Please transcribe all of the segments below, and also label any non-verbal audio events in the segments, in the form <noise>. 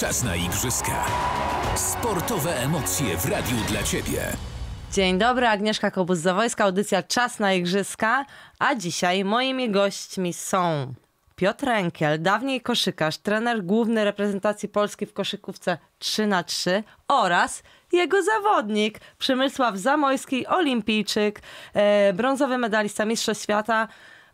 Czas na igrzyska. Sportowe emocje w radiu dla ciebie. Dzień dobry, Agnieszka Kobuz-Zawojska, audycja Czas na Igrzyska, a dzisiaj moimi gośćmi są Piotr Enkiel, dawniej koszykarz, trener główny reprezentacji Polski w koszykówce 3 na 3 oraz jego zawodnik Przemysław Zamojski, olimpijczyk, e, brązowy medalista Mistrzostw Świata,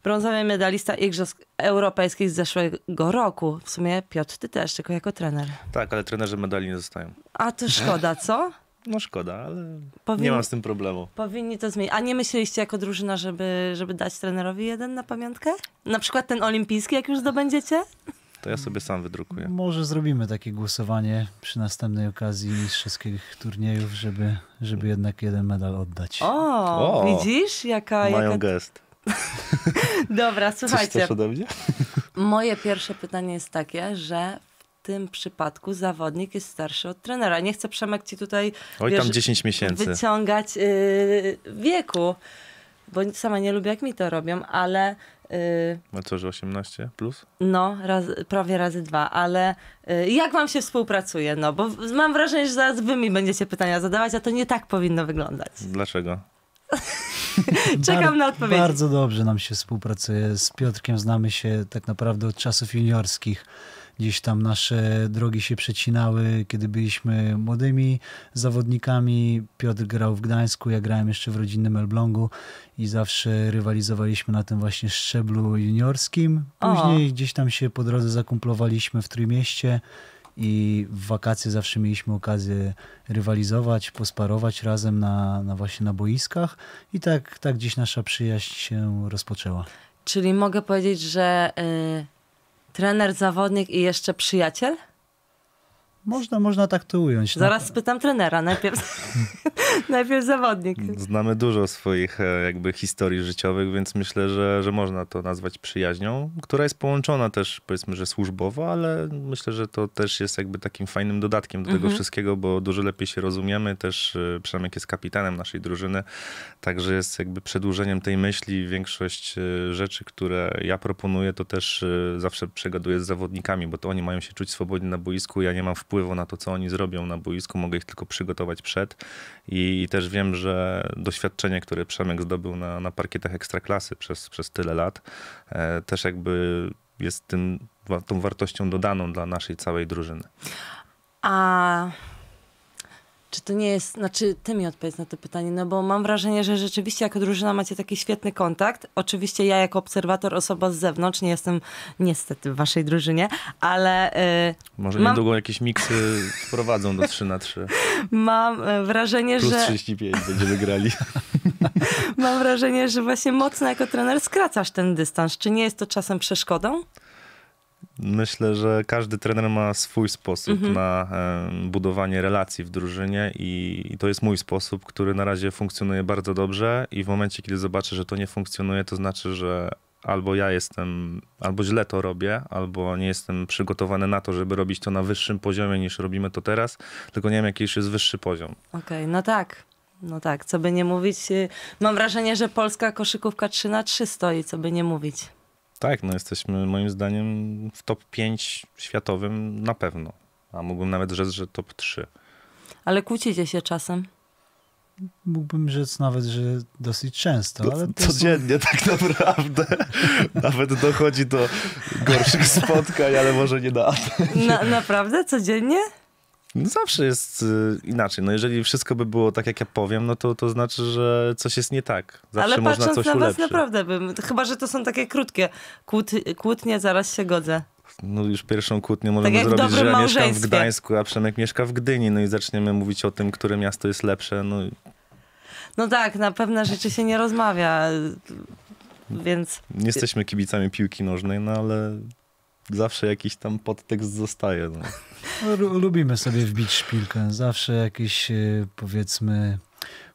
brązowy medalista Igrzysk Europejskich z zeszłego roku. W sumie Piotr, ty też, tylko jako trener. Tak, ale trenerzy medali nie dostają. A to szkoda, co? <laughs> No szkoda, ale Powin- nie mam z tym problemu. Powinni to zmienić. A nie myśleliście jako drużyna, żeby, żeby dać trenerowi jeden na pamiątkę? Na przykład ten olimpijski, jak już zdobędziecie? To ja sobie sam wydrukuję. Może zrobimy takie głosowanie przy następnej okazji mistrzowskich turniejów, żeby, żeby jednak jeden medal oddać. O, O, widzisz? Jaka, Mają jaka... gest. <laughs> Dobra, słuchajcie. <laughs> Moje pierwsze pytanie jest takie, że w tym przypadku zawodnik jest starszy od trenera. Nie chcę Przemek ci tutaj Oj, wiesz, tam 10 miesięcy. wyciągać yy, wieku, bo sama nie lubię, jak mi to robią, ale... Yy, No co, że 18 plus? No, raz, prawie razy dwa, ale y, jak wam się współpracuje? No, bo mam wrażenie, że zaraz wy mi będziecie pytania zadawać, a to nie tak powinno wyglądać. Dlaczego? <laughs> Czekam na odpowiedzi. Bardzo dobrze nam się współpracuje. Z Piotrkiem znamy się tak naprawdę od czasów juniorskich. Gdzieś tam nasze drogi się przecinały, kiedy byliśmy młodymi zawodnikami. Piotr grał w Gdańsku, ja grałem jeszcze w rodzinnym Elblągu i zawsze rywalizowaliśmy na tym właśnie szczeblu juniorskim. O. Później gdzieś tam się po drodze zakumplowaliśmy w Trójmieście i w wakacje zawsze mieliśmy okazję rywalizować, posparować razem na, na właśnie na boiskach i tak, tak gdzieś nasza przyjaźń się rozpoczęła. Czyli mogę powiedzieć, że y, trener, zawodnik i jeszcze przyjaciel? Można, można tak to ująć. No, Zaraz spytam trenera, najpierw, <laughs> najpierw zawodnik. Znamy dużo swoich e, jakby historii życiowych, więc myślę, że, że można to nazwać przyjaźnią, która jest połączona też powiedzmy, że służbowo, ale myślę, że to też jest jakby takim fajnym dodatkiem do tego wszystkiego, bo dużo lepiej się rozumiemy. Też e, Przemek jest kapitanem naszej drużyny, także jest jakby przedłużeniem tej myśli. Większość e, rzeczy, które ja proponuję, to też zawsze przegaduję z zawodnikami, bo to oni mają się czuć swobodnie na boisku. Ja nie mam wpływu na to, co oni zrobią na boisku, mogę ich tylko przygotować przed. I, też wiem, że doświadczenie, które Przemek zdobył na, na parkietach ekstraklasy przez, przez tyle lat, e, też jakby jest tym, tą wartością dodaną dla naszej całej drużyny. A czy to nie jest, znaczy ty mi odpowiedz na to pytanie, no bo mam wrażenie, że rzeczywiście jako drużyna macie taki świetny kontakt. Oczywiście ja jako obserwator, osoba z zewnątrz, nie jestem niestety w waszej drużynie, ale y, Może Mam- niedługo jakieś miksy wprowadzą do 3 na 3 <laughs> mam e, wrażenie, Plus że 35 będziemy grali. <laughs> mam wrażenie, że właśnie mocno jako trener skracasz ten dystans. Czy nie jest to czasem przeszkodą? Myślę, że każdy trener ma swój sposób na em, budowanie relacji w drużynie i, i to jest mój sposób, który na razie funkcjonuje bardzo dobrze i w momencie, kiedy zobaczę, że to nie funkcjonuje, to znaczy, że albo ja jestem, albo źle to robię, albo nie jestem przygotowany na to, żeby robić to na wyższym poziomie niż robimy to teraz, tylko nie wiem, jaki już jest wyższy poziom. Okej, no tak. No tak, co by nie mówić. y, Mam wrażenie, że polska koszykówka 3 na 3 stoi, co by nie mówić. Tak, no jesteśmy moim zdaniem w top 5 światowym na pewno, a mógłbym nawet rzec, że top 3. Ale kłócicie się czasem. Mógłbym rzec nawet, że dosyć często, ale to są, Codziennie <laughs> tak naprawdę. Nawet dochodzi do gorszych spotkań, ale może nie na Na, naprawdę? Codziennie? No Zawsze jest y, inaczej. No jeżeli wszystko by było tak, jak ja powiem, no to, to znaczy, że coś jest nie tak. Zawsze Ale można patrząc coś na was, ulepszyć. naprawdę bym. Chyba, że to są takie krótkie kłót, kłótnie, zaraz się godzę. No już pierwszą kłótnię możemy Tak zrobić, że ja mieszkam w. Gdańsku, a Przemek mieszka w Gdyni. No i zaczniemy mówić o tym, które miasto jest lepsze. No i No tak, na pewne rzeczy się nie rozmawia. Więc nie jesteśmy kibicami piłki nożnej, no ale zawsze jakiś tam podtekst zostaje. No. no, lu- lubimy sobie wbić szpilkę. Zawsze jakieś e, powiedzmy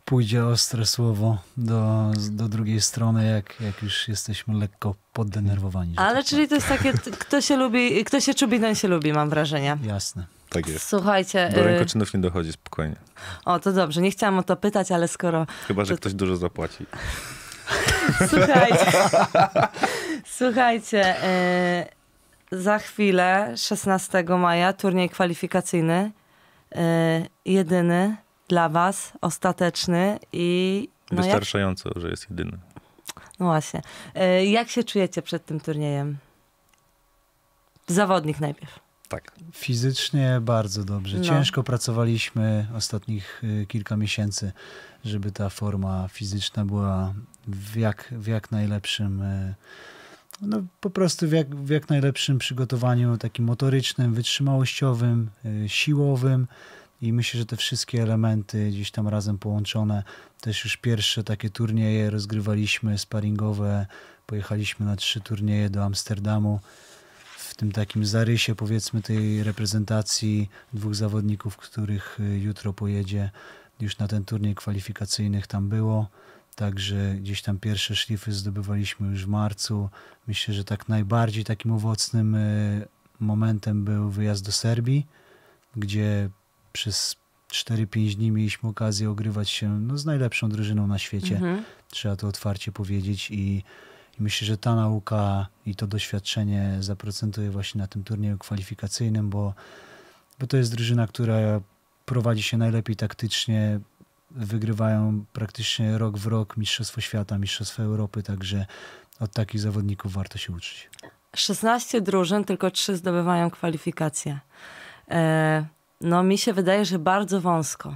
pójdzie ostre słowo do, do drugiej strony, jak, jak już jesteśmy lekko poddenerwowani. Ale tak czyli to jest takie, kto się lubi, kto się czubi, ten się lubi, mam wrażenie. Jasne. Tak jest. Słuchajcie, Do y, rękoczynów nie dochodzi spokojnie. o to dobrze, nie chciałam o to pytać, ale skoro Chyba, że To- ktoś dużo zapłaci. <laughs> Słuchajcie. Słuchajcie. e, za chwilę, 16 maja, turniej kwalifikacyjny. E, jedyny dla was, ostateczny i no, jak, Wystarczająco, że jest jedyny. no właśnie. E, jak się czujecie przed tym turniejem? Zawodnik najpierw. Tak. Fizycznie bardzo dobrze. No. Ciężko pracowaliśmy ostatnich y, kilka miesięcy, żeby ta forma fizyczna była w jak, w jak najlepszym, y, no po prostu w jak, w jak najlepszym przygotowaniu takim motorycznym, wytrzymałościowym, y, siłowym. I myślę, że te wszystkie elementy gdzieś tam razem połączone. Też już pierwsze takie turnieje rozgrywaliśmy sparingowe. Pojechaliśmy na trzy turnieje do Amsterdamu w tym takim zarysie powiedzmy tej reprezentacji dwóch zawodników, których y, jutro pojedzie już na ten turniej kwalifikacyjnych tam było. Także gdzieś tam pierwsze szlify zdobywaliśmy już w marcu. Myślę, że tak najbardziej takim owocnym y, momentem był wyjazd do Serbii, gdzie przez 4-5 dni mieliśmy okazję ogrywać się no, z najlepszą drużyną na świecie. Mhm. Trzeba to otwarcie powiedzieć i, i myślę, że ta nauka i to doświadczenie zaprocentuje właśnie na tym turnieju kwalifikacyjnym, bo, bo to jest drużyna, która prowadzi się najlepiej taktycznie, wygrywają praktycznie rok w rok Mistrzostwo Świata, Mistrzostwo Europy, także od takich zawodników warto się uczyć. 16 drużyn, tylko 3 zdobywają kwalifikacje. E, no mi się wydaje, że bardzo wąsko.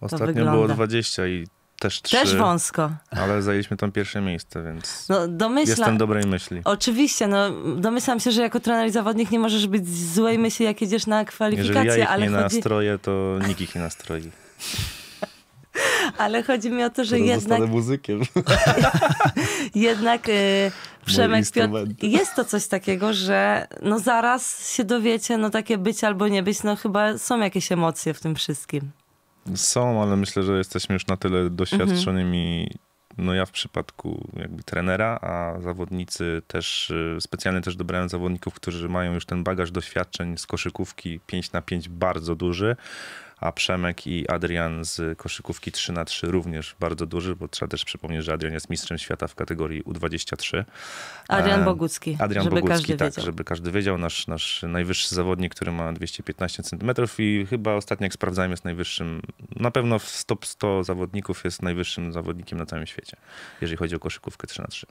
Ostatnio było 20 i też 3, Też wąsko. ale zajęliśmy tam pierwsze miejsce, więc No domyślam, jestem dobrej myśli. Oczywiście, no domyślam się, że jako trener i zawodnik nie możesz być złej myśli, jak jedziesz na Jeżeli kwalifikacje, ja ich ale, nie chodzi, nastroję, to nikt ich nie nastroi. Ale chodzi mi o to, że Teraz jednak, zostanę muzykiem. <laughs> jednak y, Przemek Piotr, jest to coś takiego, że no zaraz się dowiecie, no takie być albo nie być, no chyba są jakieś emocje w tym wszystkim. Są, ale myślę, że jesteśmy już na tyle doświadczonymi. Mhm. No ja w przypadku jakby trenera, a zawodnicy też, y, specjalnie też dobrałem zawodników, którzy mają już ten bagaż doświadczeń z koszykówki 5 na 5 bardzo duży, a Przemek i Adrian z koszykówki 3 na 3 również bardzo duży, bo trzeba też przypomnieć, że Adrian jest mistrzem świata w kategorii U23. Adrian E, Bogucki, Adrian żeby Bogucki, każdy tak, wiedział. żeby każdy wiedział, nasz, nasz najwyższy zawodnik, który ma 215 cm i chyba ostatnio jak sprawdzałem jest najwyższym, na pewno w top 100 zawodników jest najwyższym zawodnikiem na całym świecie, jeżeli chodzi o koszykówkę 3 na 3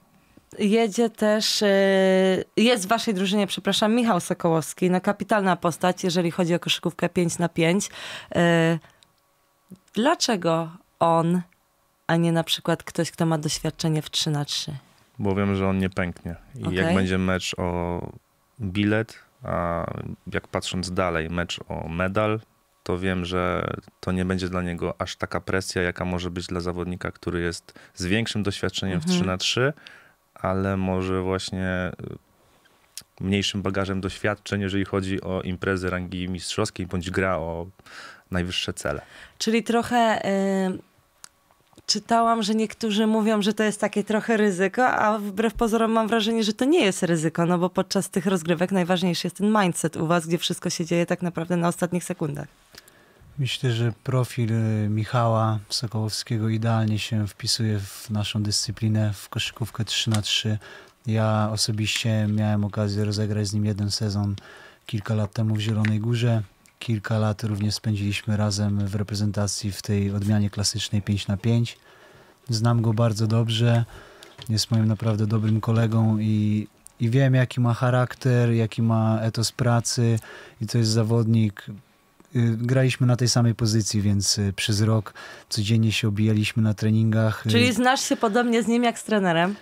Jedzie też, y, jest w waszej drużynie, przepraszam, Michał Sokołowski. No kapitalna postać, jeżeli chodzi o koszykówkę 5 na 5. Y, Dlaczego on, a nie na przykład ktoś, kto ma doświadczenie w 3 na 3 bo wiem, że on nie pęknie. I Okej. jak będzie mecz o bilet, a jak patrząc dalej, mecz o medal, to wiem, że to nie będzie dla niego aż taka presja, jaka może być dla zawodnika, który jest z większym doświadczeniem w Mhm. 3 na 3 ale może właśnie y, mniejszym bagażem doświadczeń, jeżeli chodzi o imprezy rangi mistrzowskiej, bądź gra o najwyższe cele. Czyli trochę y, czytałam, że niektórzy mówią, że to jest takie trochę ryzyko, a wbrew pozorom mam wrażenie, że to nie jest ryzyko, no bo podczas tych rozgrywek najważniejszy jest ten mindset u was, gdzie wszystko się dzieje tak naprawdę na ostatnich sekundach. Myślę, że profil y, Michała Sokołowskiego idealnie się wpisuje w naszą dyscyplinę w koszykówkę 3 na 3 Ja osobiście miałem okazję rozegrać z nim jeden sezon kilka lat temu w Zielonej Górze. Kilka lat również spędziliśmy razem w reprezentacji w tej odmianie klasycznej 5 na 5 Znam go bardzo dobrze. Jest moim naprawdę dobrym kolegą i, i wiem, jaki ma charakter, jaki ma etos pracy i to jest zawodnik, graliśmy na tej samej pozycji, więc y, przez rok codziennie się obijaliśmy na treningach. Y, Czyli znasz się podobnie z nim jak z trenerem?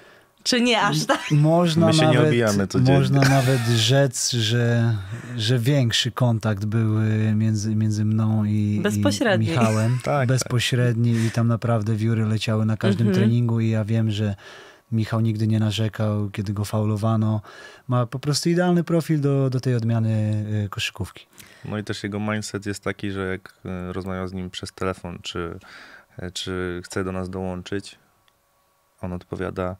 Czy nie aż tak? można My się nie nawet, obijamy codziennie. Można nawet rzec, że, że większy kontakt był y, między, między mną i, i Bezpośredni. Michałem. <laughs> Tak, Bezpośredni i tam naprawdę wióry leciały na każdym Mhm. treningu i ja wiem, że Michał nigdy nie narzekał, kiedy go faulowano. Ma po prostu idealny profil do, do tej odmiany y, koszykówki. No i też jego mindset jest taki, że jak e, rozmawiam z nim przez telefon, czy, e, czy chce do nas dołączyć, on odpowiada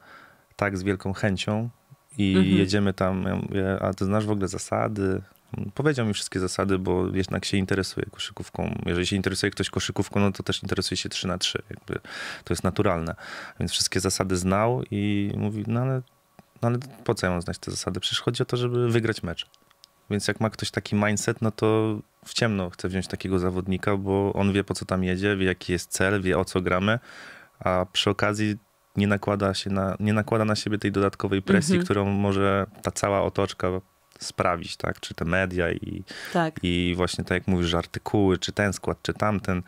tak z wielką chęcią i Mhm. jedziemy tam. Ja mówię, a ty znasz w ogóle zasady? Powiedział mi wszystkie zasady, bo jednak się interesuje koszykówką. Jeżeli się interesuje ktoś koszykówką, no to też interesuje się 3 na 3 Jakby to jest naturalne. Więc wszystkie zasady znał i mówi, no ale No ale po co ja mam znać te zasady? Przecież chodzi o to, żeby wygrać mecz. Więc jak ma ktoś taki mindset, no to w ciemno chce wziąć takiego zawodnika, bo on wie po co tam jedzie, wie jaki jest cel, wie o co gramy, a przy okazji nie nakłada, się na, nie nakłada na siebie tej dodatkowej presji, Mhm. którą może ta cała otoczka sprawić, tak? Czy te media i, Tak. i właśnie tak jak mówisz, artykuły, czy ten skład, czy tamten.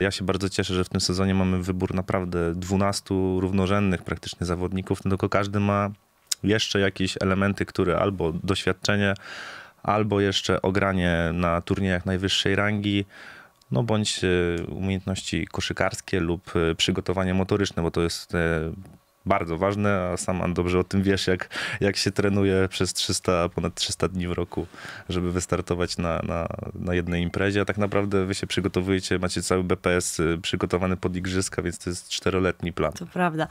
Ja się bardzo cieszę, że w tym sezonie mamy wybór naprawdę 12 równorzędnych praktycznie zawodników, no tylko każdy ma jeszcze jakieś elementy, które albo doświadczenie, albo jeszcze ogranie na turniejach najwyższej rangi, no bądź e, umiejętności koszykarskie lub e, przygotowanie motoryczne, bo to jest e, bardzo ważne, a sama dobrze o tym wiesz, jak, jak się trenuje przez 300, ponad 300 dni w roku, żeby wystartować na, na, na jednej imprezie, a tak naprawdę wy się przygotowujecie, macie cały BPS przygotowany pod igrzyska, więc to jest czteroletni plan. To prawda.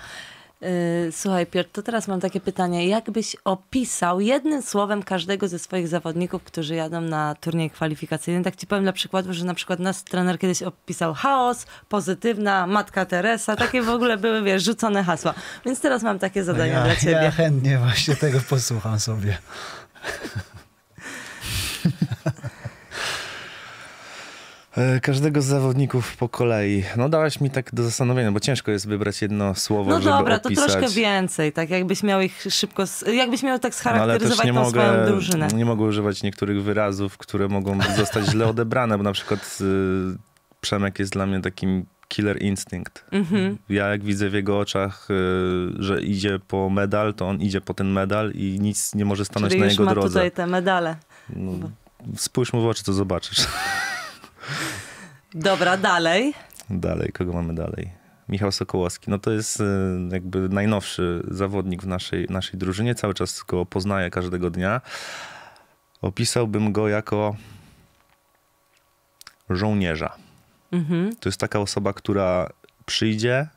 Yy, Słuchaj, Piotr, to teraz mam takie pytanie. Jak byś opisał jednym słowem każdego ze swoich zawodników, którzy jadą na turniej kwalifikacyjny? Tak ci powiem dla przykładu, że na przykład nas trener kiedyś opisał chaos, pozytywna, matka Teresa, takie w ogóle były, wiesz, rzucone hasła. Więc teraz mam takie zadania ja, dla ciebie. Ja chętnie właśnie tego posłucham sobie. Każdego z zawodników po kolei. No dałaś mi tak do zastanowienia, bo ciężko jest wybrać jedno słowo, No żeby dobra, to opisać. troszkę więcej, tak jakbyś miał ich szybko, jakbyś miał tak No, scharakteryzować nie tą mogę, swoją drużynę. nie mogę używać niektórych wyrazów, które mogą zostać źle odebrane, bo na przykład y, Przemek jest dla mnie takim killer instinct. Mhm. Ja jak widzę w jego oczach, y, że idzie po medal, to on idzie po ten medal i nic nie może stanąć Czyli na już jego ma drodze. tutaj te medale. No, spójrz mu w oczy, to zobaczysz. <laughs> Dobra, dalej. Dalej, kogo mamy dalej? Michał Sokołowski. No to jest y, jakby najnowszy zawodnik w naszej, naszej drużynie. Cały czas go poznaję każdego dnia. Opisałbym go jako żołnierza. Mhm. To jest taka osoba, która przyjdzie,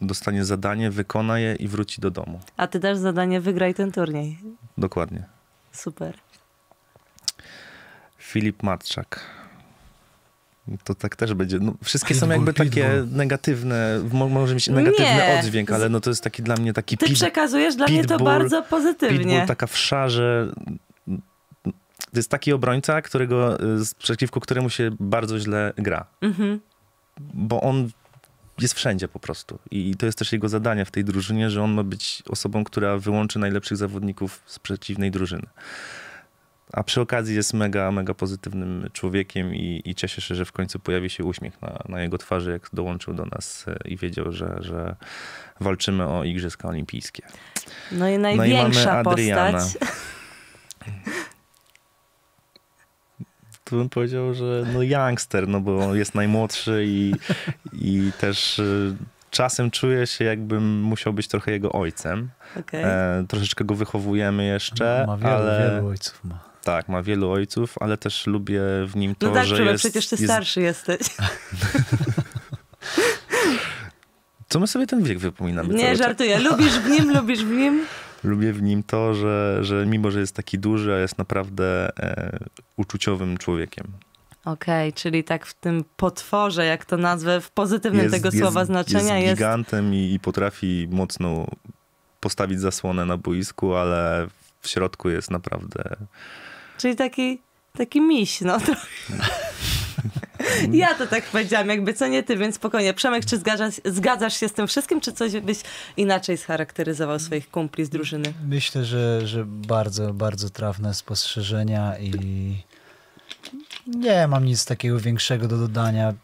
dostanie zadanie, wykona je i wróci do domu. A ty dasz zadanie, wygraj ten turniej. Dokładnie. Super. Filip Matczak. To tak też będzie. No, wszystkie są Pitbull, jakby takie negatywne, mo- może mieć negatywny Nie. oddźwięk, ale no to jest taki dla mnie taki Ty pit, przekazujesz dla mnie to bardzo pozytywnie. pitbull taka w szarze. To jest taki obrońca, którego, y, przeciwko któremu się bardzo źle gra. Mhm. Bo on jest wszędzie po prostu. I to jest też jego zadanie w tej drużynie, że on ma być osobą, która wyłączy najlepszych zawodników z przeciwnej drużyny. A przy okazji jest mega, mega pozytywnym człowiekiem i, i cieszę się, że w końcu pojawi się uśmiech na, na jego twarzy, jak dołączył do nas e, i wiedział, że, że walczymy o Igrzyska Olimpijskie. No i No i największa mamy Adriana. postać. Tu bym powiedział, że no youngster, no bo jest najmłodszy i, i też y, czasem czuję się, jakbym musiał być trochę jego ojcem. Okej. E, troszeczkę go wychowujemy jeszcze, Ma wielu, ale wielu ojców ma. Tak, ma wielu ojców, ale też lubię w nim to, No tak, że Czule, jest, przecież ty jest... starszy jesteś. Co my sobie ten wiek wypominamy Nie, cały czas? żartuję. Lubisz w nim, lubisz w nim. Lubię w nim to, że, że mimo, że jest taki duży, a jest naprawdę e, uczuciowym człowiekiem. Okej, czyli tak w tym potworze, jak to nazwę, w pozytywnym Jest- tego jest- słowa znaczenia jest jest... gigantem i, i potrafi mocno postawić zasłonę na boisku, ale w środku jest naprawdę Czyli taki, taki miś, no <laughs> trochę. Ja to tak powiedziałam, jakby co nie ty, więc spokojnie. Przemek, czy zgadzasz, zgadzasz się z tym wszystkim, czy coś byś inaczej scharakteryzował swoich kumpli z drużyny? Myślę, że, że bardzo, bardzo trafne spostrzeżenia i nie mam nic takiego większego do dodania.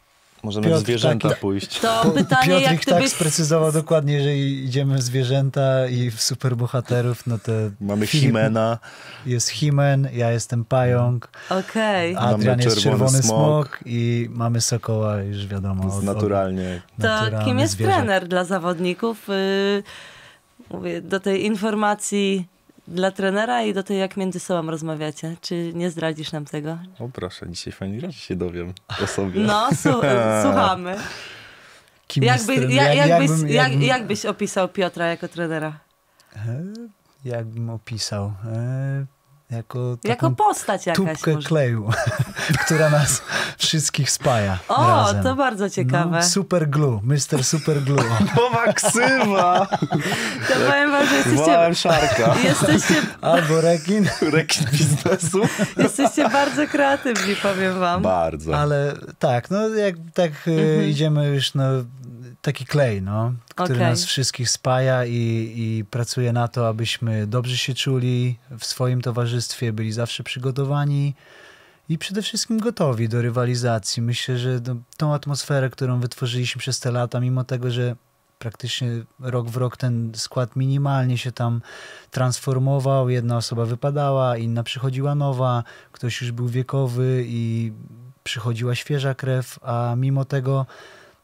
Możemy Piotr, w zwierzęta taki- pójść. To pytanie, jak Piotrek ty tak byś... sprecyzował dokładnie, jeżeli idziemy w zwierzęta i w superbohaterów, no to Mamy Filip Himena, jest Himen, ja jestem pająk, Okej. Adrian jest czerwony czerwony smok. smok i mamy sokoła, już wiadomo. od- od- naturalnie. To naturalne kim jest zwierzę. trener dla zawodników? Yy, mówię, do tej informacji dla trenera i do tej, jak między sobą rozmawiacie. Czy nie zdradzisz nam tego? O proszę, dzisiaj fajnie rzeczy się dowiem o sobie. No, su- <laughs> słuchamy. Kim jest Jakby, jak, Jak- jakbyś, jakbym- jak, jakbym- jak byś opisał Piotra jako trenera? E, Jakbym opisał? Jako taką Jako postać jakaś tubkę może. kleju, <laughs> która nas wszystkich spaja O, razem. to bardzo ciekawe. No, super glue, Mr. Super glue. <laughs> Nowa ksywa! To powiem wam, że jesteście, szarka. jesteście, Albo rekin, Rekin biznesu. <laughs> jesteście bardzo kreatywni, powiem wam. Bardzo. ale tak, no jak tak e, Mhm. idziemy już, no taki klej, no, który Okej. nas wszystkich spaja i, i pracuje na to, abyśmy dobrze się czuli w swoim towarzystwie, byli zawsze przygotowani i przede wszystkim gotowi do rywalizacji. Myślę, że tą atmosferę, którą wytworzyliśmy przez te lata, mimo tego, że praktycznie rok w rok ten skład minimalnie się tam transformował, jedna osoba wypadała, inna przychodziła nowa, ktoś już był wiekowy i przychodziła świeża krew, a mimo tego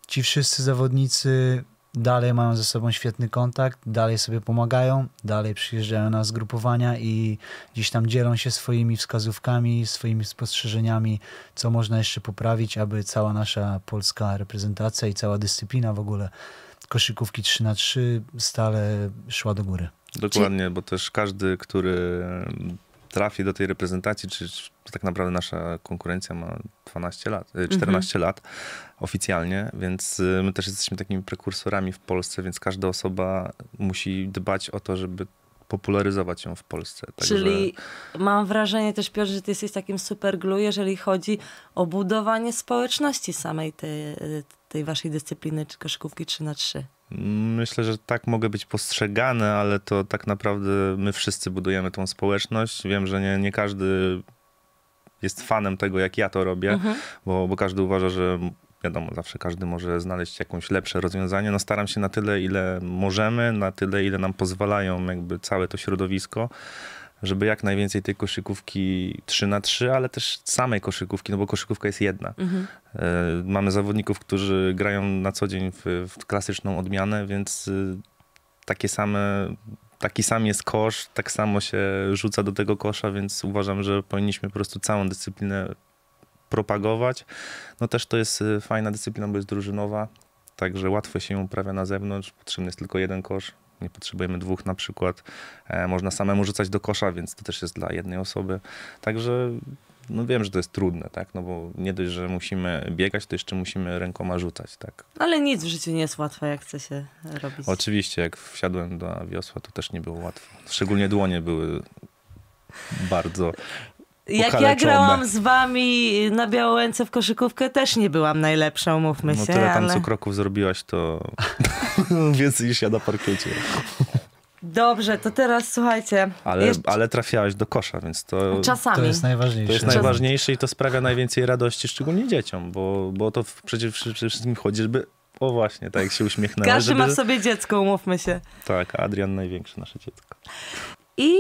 ci wszyscy zawodnicy dalej mają ze sobą świetny kontakt, dalej sobie pomagają, dalej przyjeżdżają na zgrupowania i gdzieś tam dzielą się swoimi wskazówkami, swoimi spostrzeżeniami, co można jeszcze poprawić, aby cała nasza polska reprezentacja i cała dyscyplina w ogóle koszykówki 3 na 3 stale szła do góry. Dokładnie, bo też każdy, który trafi do tej reprezentacji, czy tak naprawdę nasza konkurencja ma 12 lat, y, 14 lat oficjalnie, więc y, my też jesteśmy takimi prekursorami w Polsce, więc każda osoba musi dbać o to, żeby popularyzować ją w Polsce. Czyli mam wrażenie też, Piotr, że ty jesteś takim super glue, jeżeli chodzi o budowanie społeczności samej tej, tej waszej dyscypliny, czy koszykówki 3 na 3 Myślę, że tak mogę być postrzegany, ale to tak naprawdę my wszyscy budujemy tą społeczność. Wiem, że nie, nie każdy jest fanem tego, jak ja to robię, bo, bo każdy uważa, że wiadomo, zawsze każdy może znaleźć jakąś lepsze rozwiązanie. No staram się na tyle, ile możemy, na tyle, ile nam pozwalają jakby całe to środowisko, żeby jak najwięcej tej koszykówki 3 na 3 ale też samej koszykówki, no bo koszykówka jest jedna. E, Mamy zawodników, którzy grają na co dzień w, w klasyczną odmianę, więc y, takie same, taki sam jest kosz, tak samo się rzuca do tego kosza, więc uważam, że powinniśmy po prostu całą dyscyplinę propagować. No też to jest y, fajna dyscyplina, bo jest drużynowa, także łatwo się ją uprawia na zewnątrz. Potrzebny jest tylko jeden kosz, nie potrzebujemy dwóch na przykład. E, Można samemu rzucać do kosza, więc to też jest dla jednej osoby. Także no wiem, że to jest trudne, tak? No bo nie dość, że musimy biegać, to jeszcze musimy rękoma rzucać, tak? Ale nic w życiu nie jest łatwe, jak chce się robić. Oczywiście, jak wsiadłem do wiosła, to też nie było łatwo. Szczególnie dłonie były bardzo Jak ja grałam z wami na Białołęce w koszykówkę, też nie byłam najlepsza, umówmy No się, tyle tam ale... cukroków zrobiłaś, to <laughs> więcej niż ja na parkiecie. Dobrze, to teraz słuchajcie. Ale, jeszcze- ale trafiałaś do kosza, więc to, Czasami. To jest najważniejsze. to jest najważniejsze i to sprawia najwięcej radości, szczególnie dzieciom, bo, bo to przecież przede wszystkim chodzi, żeby o właśnie, tak jak się uśmiechnęłaś, Każdy żeby... ma w sobie dziecko, umówmy się. Tak, Adrian największe nasze dziecko. I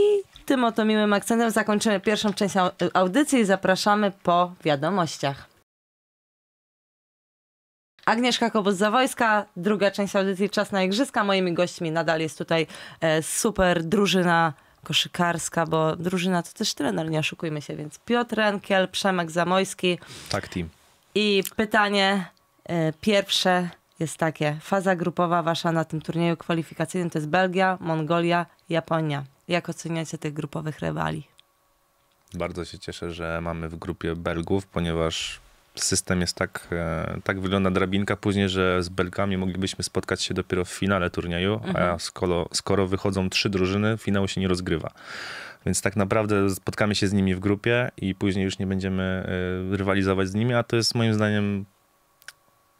tym oto miłym akcentem zakończymy pierwszą część au- audycji i zapraszamy po wiadomościach. Agnieszka Kobus-Zawojska, druga część audycji Czas na Igrzyska. Moimi gośćmi nadal jest tutaj e, super drużyna koszykarska, bo drużyna to też trener, nie oszukujmy się, więc Piotr Enkiel, Przemek Zamojski. Tak, team. I pytanie e, pierwsze jest takie. Faza grupowa wasza na tym turnieju kwalifikacyjnym to jest Belgia, Mongolia, Japonia. Jak oceniacie tych grupowych rywali? Bardzo się cieszę, że mamy w grupie Belgów, ponieważ system jest tak, e, tak wygląda drabinka później, że z Belgami moglibyśmy spotkać się dopiero w finale turnieju, a skoro, skoro wychodzą trzy drużyny, finał się nie rozgrywa. Więc tak naprawdę spotkamy się z nimi w grupie i później już nie będziemy e, rywalizować z nimi, a to jest moim zdaniem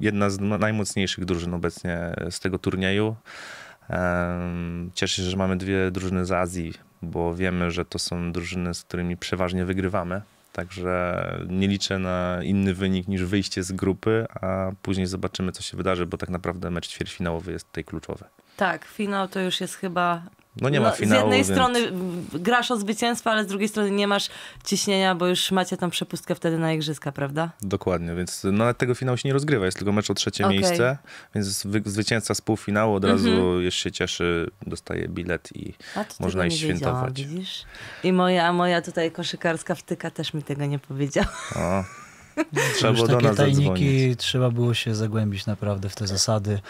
jedna z najmocniejszych drużyn obecnie z tego turnieju. Cieszę się, że mamy dwie drużyny z Azji, bo wiemy, że to są drużyny, z którymi przeważnie wygrywamy. Także nie liczę na inny wynik niż wyjście z grupy, a później zobaczymy, co się wydarzy, bo tak naprawdę mecz ćwierćfinałowy jest tutaj kluczowy. Tak, finał to już jest chyba. No nie ma Z finału, jednej więc- strony grasz o zwycięstwo, ale z drugiej strony nie masz ciśnienia, bo już macie tą przepustkę wtedy na igrzyska, prawda? Dokładnie, więc no, ale tego finału się nie rozgrywa, jest tylko mecz o trzecie Okej. miejsce, więc wy, zwycięzca z półfinału od razu Mhm. już się cieszy, dostaje bilet i można iść świętować. widzisz? I moja, moja tutaj koszykarska wtyka też mi tego nie powiedziała. O, <laughs> trzeba było do takie nas zadzwonić. tajniki, trzeba było się zagłębić naprawdę w te zasady,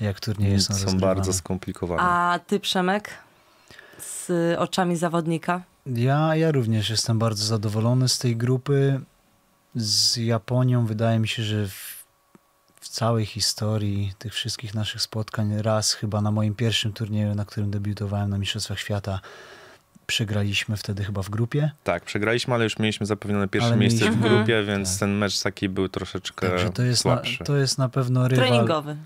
jak turnieje są Są rozgrywane. bardzo skomplikowane. A ty, Przemek? Z oczami zawodnika? Ja, ja również jestem bardzo zadowolony z tej grupy. Z Japonią wydaje mi się, że w, w całej historii tych wszystkich naszych spotkań, raz chyba na moim pierwszym turnieju, na którym debiutowałem na Mistrzostwach Świata, przegraliśmy wtedy chyba w grupie. Tak, przegraliśmy, ale już mieliśmy zapewnione pierwsze Ale miejsce mieliśmy- w grupie, więc Tak. ten mecz taki był troszeczkę Także to jest, na, słabszy. to jest na pewno rywal. Treningowy.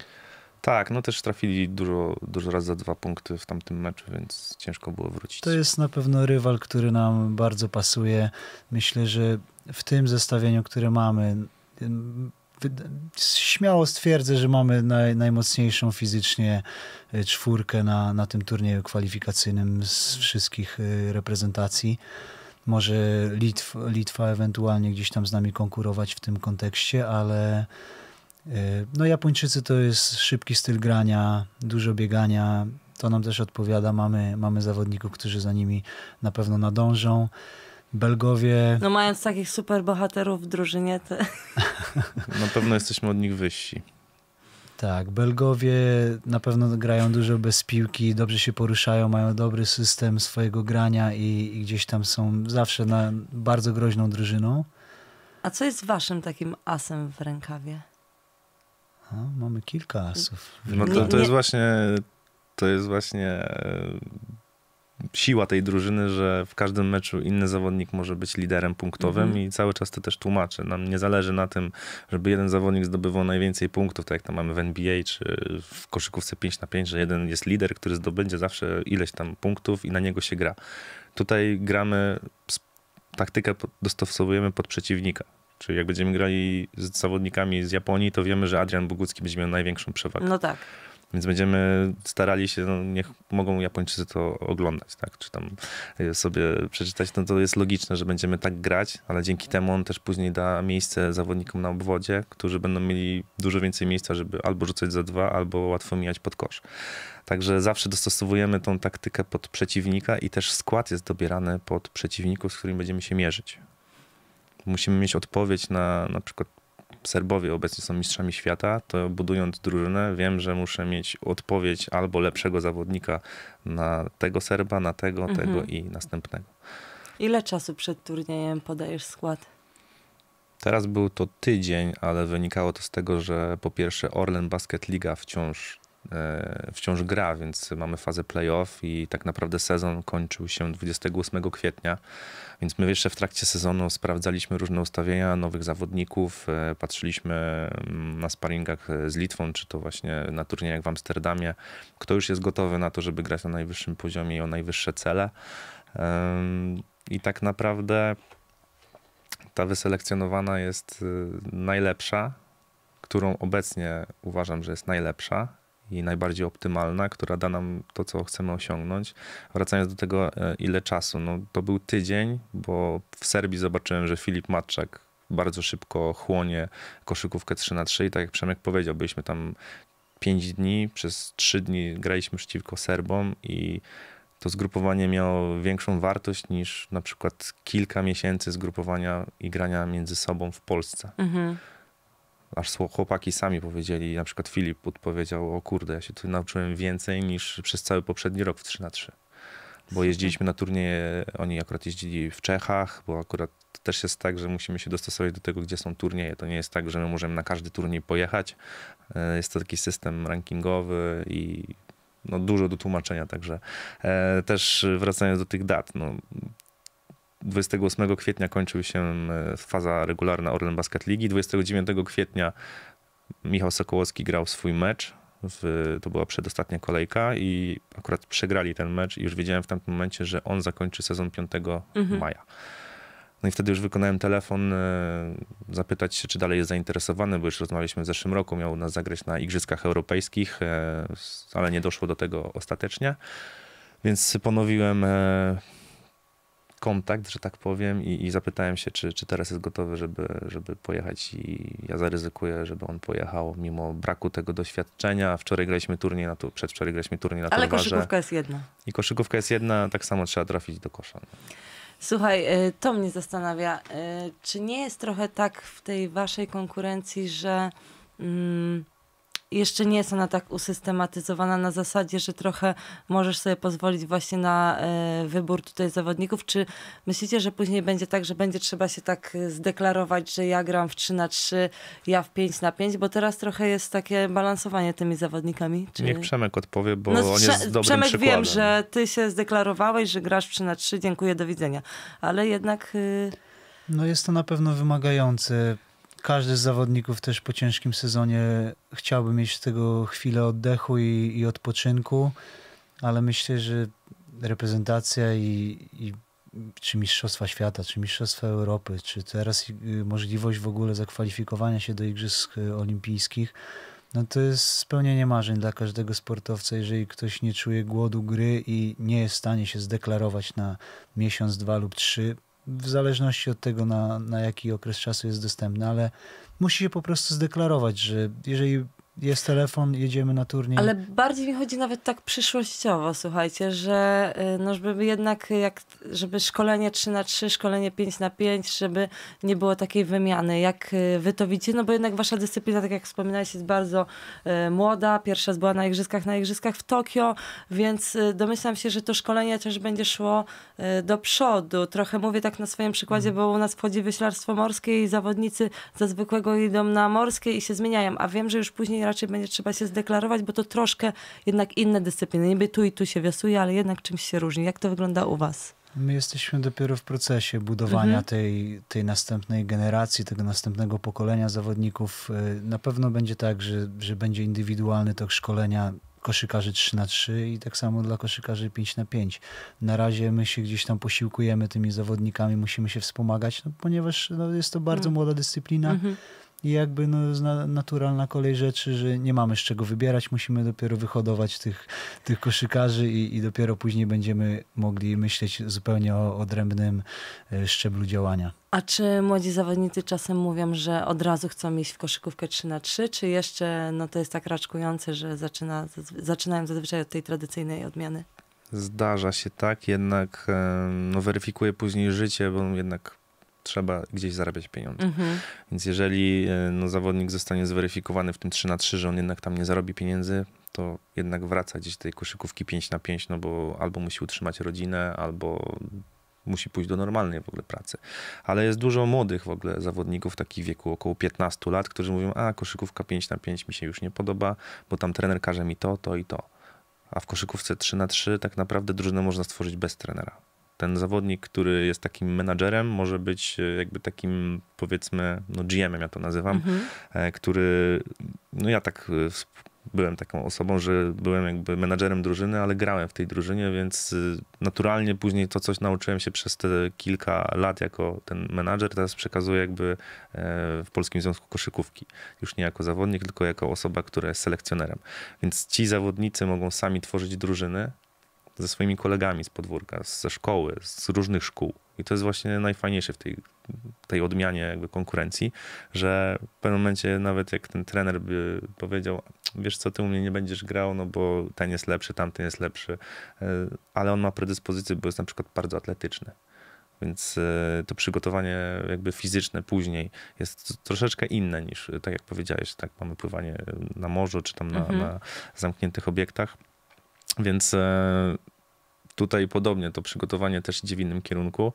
Tak, no też trafili dużo, dużo razy za dwa punkty w tamtym meczu, więc ciężko było wrócić. To jest na pewno rywal, który nam bardzo pasuje. Myślę, że w tym zestawieniu, które mamy, śmiało stwierdzę, że mamy naj, najmocniejszą fizycznie y, czwórkę na, na tym turnieju kwalifikacyjnym z wszystkich y, reprezentacji. Może Litw, Litwa ewentualnie gdzieś tam z nami konkurować w tym kontekście, ale no Japończycy to jest szybki styl grania, dużo biegania. To nam też odpowiada. Mamy, mamy zawodników, którzy za nimi na pewno nadążą. Belgowie, No mając takich super bohaterów w drużynie, to... <laughs> Na pewno jesteśmy od nich wyżsi. tak, Belgowie na pewno grają dużo bez piłki, dobrze się poruszają, mają dobry system swojego grania i, i gdzieś tam są zawsze na bardzo groźną drużyną. A co jest waszym takim asem w rękawie? A, mamy kilka asów. No to, to jest właśnie to jest właśnie e, siła tej drużyny, że w każdym meczu inny zawodnik może być liderem punktowym Mhm. i cały czas to też tłumaczy. Nam nie zależy na tym, żeby jeden zawodnik zdobywał najwięcej punktów, tak jak tam mamy w NBA czy w koszykówce 5 na 5, że jeden jest lider, który zdobędzie zawsze ileś tam punktów i na niego się gra. Tutaj gramy, taktykę dostosowujemy pod przeciwnika. Czyli jak będziemy grali z zawodnikami z Japonii, to wiemy, że Adrian Bogucki będzie miał największą przewagę. No tak. Więc będziemy starali się, no niech mogą Japończycy to oglądać, tak? Czy tam y, sobie przeczytać, no to jest logiczne, że będziemy tak grać, ale dzięki temu on też później da miejsce zawodnikom na obwodzie, którzy będą mieli dużo więcej miejsca, żeby albo rzucać za dwa, albo łatwo mijać pod kosz. Także zawsze dostosowujemy tą taktykę pod przeciwnika i też skład jest dobierany pod przeciwników, z którymi będziemy się mierzyć. Musimy mieć odpowiedź na na przykład Serbowie obecnie są mistrzami świata, to budując drużynę, wiem, że muszę mieć odpowiedź albo lepszego zawodnika na tego Serba, na tego, Mhm. tego i następnego. Ile czasu przed turniejem podajesz skład? Teraz był to tydzień, ale wynikało to z tego, że po pierwsze Orlen Basket Liga wciąż, wciąż gra, więc mamy fazę playoff i tak naprawdę sezon kończył się 28 kwietnia, więc my jeszcze w trakcie sezonu sprawdzaliśmy różne ustawienia nowych zawodników, e, patrzyliśmy mm, na sparingach e, z Litwą, czy to właśnie na turniejach w Amsterdamie, kto już jest gotowy na to, żeby grać na najwyższym poziomie i o najwyższe cele. I tak naprawdę ta wyselekcjonowana jest y, najlepsza, którą obecnie uważam, że jest najlepsza i najbardziej optymalna, która da nam to, co chcemy osiągnąć. Wracając do tego, e, ile czasu, no to był tydzień, bo w Serbii zobaczyłem, że Filip Matczak bardzo szybko chłonie koszykówkę 3 na 3 i tak jak Przemek powiedział, byliśmy tam 5 dni, przez 3 dni graliśmy przeciwko Serbom i to zgrupowanie miało większą wartość niż na przykład kilka miesięcy zgrupowania i grania między sobą w Polsce. Mhm. Aż chłopaki sami powiedzieli, na przykład Filip podpowiedział, o kurde, ja się tu nauczyłem więcej niż przez cały poprzedni rok w 3 na 3 Bo jeździliśmy na turnieje, oni akurat jeździli w Czechach, bo akurat to też jest tak, że musimy się dostosować do tego, gdzie są turnieje. To nie jest tak, że my możemy na każdy turniej pojechać. E, Jest to taki system rankingowy i no, dużo do tłumaczenia, także e, też wracając do tych dat, no, 28 kwietnia kończył się e, faza regularna Orlen Basket Ligi. 29 kwietnia Michał Sokołowski grał swój mecz. W, to była przedostatnia kolejka i akurat przegrali ten mecz i już wiedziałem w tamtym momencie, że on zakończy sezon 5 Mhm. maja. No i wtedy już wykonałem telefon, e, zapytać się, czy dalej jest zainteresowany, bo już rozmawialiśmy w zeszłym roku, miał nas zagrać na Igrzyskach Europejskich, e, ale nie doszło do tego ostatecznie. Więc ponowiłem kontakt, że tak powiem, i, i zapytałem się, czy, czy teraz jest gotowy, żeby, żeby pojechać i ja zaryzykuję, żeby on pojechał mimo braku tego doświadczenia. Wczoraj graliśmy turniej na tu, przedwczoraj graliśmy turniej na Ale Torwarze. koszykówka jest jedna. I koszykówka jest jedna, tak samo trzeba trafić do kosza. Słuchaj, y, to mnie zastanawia, y, czy nie jest trochę tak w tej waszej konkurencji, że mm, jeszcze nie jest ona tak usystematyzowana na zasadzie, że trochę możesz sobie pozwolić właśnie na e, wybór tutaj zawodników. Czy myślicie, że później będzie tak, że będzie trzeba się tak e, zdeklarować, że ja gram w 3 na 3, ja w 5 na 5, bo teraz trochę jest takie balansowanie tymi zawodnikami. Czy... Niech Przemek odpowie, bo No, on jest dobrym Przemek przykładem. wiem, że ty się zdeklarowałeś, że grasz w 3 na 3, dziękuję, do widzenia. Ale jednak y, No jest to na pewno wymagające. Każdy z zawodników też po ciężkim sezonie chciałby mieć tego chwilę oddechu i, i odpoczynku, ale myślę, że reprezentacja i, i czy Mistrzostwa Świata, czy Mistrzostwa Europy, czy teraz y, możliwość w ogóle zakwalifikowania się do Igrzysk y, Olimpijskich, no to jest spełnienie marzeń dla każdego sportowca, jeżeli ktoś nie czuje głodu gry i nie jest w stanie się zdeklarować na miesiąc, dwa lub trzy, w zależności od tego, na, na jaki okres czasu jest dostępny, ale musi się po prostu zdeklarować, że jeżeli jest telefon, jedziemy na turniej. Ale bardziej mi chodzi nawet tak przyszłościowo, słuchajcie, że y, no, żeby jednak jak, żeby szkolenie 3 na 3 szkolenie 5 na 5 żeby nie było takiej wymiany. Jak y, wy to widzicie? No bo jednak wasza dyscyplina, tak jak wspominałeś, jest bardzo y, młoda. Pierwsza była na igrzyskach, na igrzyskach w Tokio, więc domyślam się, że to szkolenie też będzie szło do przodu. Trochę mówię tak na swoim przykładzie, bo u nas wchodzi wyślarstwo morskie i zawodnicy za zwykłego idą na morskie i się zmieniają, a wiem, że już później raczej będzie trzeba się zdeklarować, bo to troszkę jednak inne dyscypliny. Niby tu i tu się wiosuje, ale jednak czymś się różni. Jak to wygląda u was? My jesteśmy dopiero w procesie budowania tej, tej następnej generacji, tego następnego pokolenia zawodników. Y, Na pewno będzie tak, że, że będzie indywidualny tok szkolenia koszykarzy 3 na 3 i tak samo dla koszykarzy 5 na 5. Na razie my się gdzieś tam posiłkujemy tymi zawodnikami, musimy się wspomagać, no, ponieważ no, jest to bardzo młoda dyscyplina. I jakby no, zna- naturalna kolej rzeczy, że nie mamy z czego wybierać, musimy dopiero wyhodować tych, tych koszykarzy i, i dopiero później będziemy mogli myśleć zupełnie o odrębnym e, szczeblu działania. A czy młodzi zawodnicy czasem mówią, że od razu chcą iść w koszykówkę 3 na 3 czy jeszcze no, to jest tak raczkujące, że zaczyna, zaczynają zazwyczaj od tej tradycyjnej odmiany? Zdarza się tak, jednak no, weryfikuje później życie, bo jednak trzeba gdzieś zarabiać pieniądze. Mhm. Więc jeżeli e, no, zawodnik zostanie zweryfikowany w tym 3 na 3 że on jednak tam nie zarobi pieniędzy, to jednak wraca gdzieś do tej koszykówki 5 na 5 no bo albo musi utrzymać rodzinę, albo musi pójść do normalnej w ogóle pracy. Ale jest dużo młodych w ogóle zawodników w takim wieku około 15 lat, którzy mówią, a koszykówka 5 na 5 mi się już nie podoba, bo tam trener każe mi to, to i to. A w koszykówce 3 na 3 tak naprawdę drużynę można stworzyć bez trenera. Ten zawodnik, który jest takim menadżerem, może być e, jakby takim, powiedzmy, no GM-em, ja to nazywam, e, który, no ja tak e, byłem taką osobą, że byłem jakby menadżerem drużyny, ale grałem w tej drużynie, więc naturalnie później to coś nauczyłem się przez te kilka lat jako ten menadżer, teraz przekazuję jakby w Polskim Związku Koszykówki. Już nie jako zawodnik, tylko jako osoba, która jest selekcjonerem. Więc ci zawodnicy mogą sami tworzyć drużyny ze swoimi kolegami z podwórka, ze szkoły, z różnych szkół. I to jest właśnie najfajniejsze w tej, tej odmianie jakby konkurencji, że w pewnym momencie nawet jak ten trener by powiedział, wiesz co, ty u mnie nie będziesz grał, no bo ten jest lepszy, tamten jest lepszy, e, ale on ma predyspozycję, bo jest na przykład bardzo atletyczny. Więc e, to przygotowanie jakby fizyczne później jest troszeczkę inne niż, tak jak powiedziałeś, tak mamy pływanie na morzu, czy tam na, Mhm. na zamkniętych obiektach. Więc e, tutaj podobnie to przygotowanie też idzie w innym kierunku.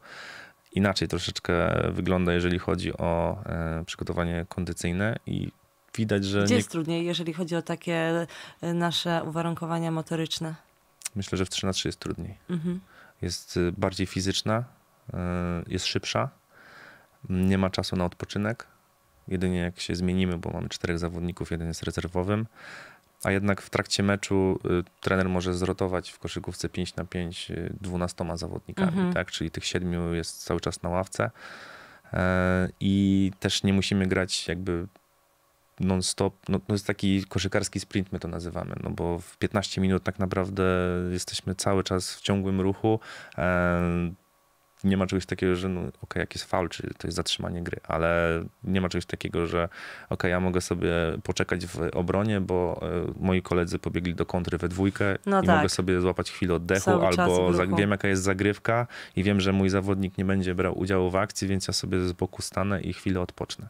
Inaczej troszeczkę wygląda, jeżeli chodzi o e, przygotowanie kondycyjne i widać, że Gdzie nie, jest trudniej, jeżeli chodzi o takie y, nasze uwarunkowania motoryczne? myślę, że w 3 na 3 jest trudniej. Mhm. Jest bardziej fizyczna, jest szybsza, nie ma czasu na odpoczynek. Jedynie jak się zmienimy, bo mamy czterech zawodników, jeden jest rezerwowym, a jednak w trakcie meczu y, trener może zrotować w koszykówce 5 na 5 y, 12 zawodnikami, Mhm. tak? Czyli tych siedmiu jest cały czas na ławce. E, I też nie musimy grać jakby non-stop. No, to jest taki koszykarski sprint, my to nazywamy, no bo w 15 minut tak naprawdę jesteśmy cały czas w ciągłym ruchu. Nie ma czegoś takiego, że no, ok, jak jest faul, czy to jest zatrzymanie gry, ale nie ma czegoś takiego, że ok, ja mogę sobie poczekać w obronie, bo e, moi koledzy pobiegli do kontry we dwójkę No i tak. mogę sobie złapać chwilę oddechu, Cały albo za, wiem jaka jest zagrywka i wiem, że mój zawodnik nie będzie brał udziału w akcji, więc ja sobie z boku stanę i chwilę odpocznę.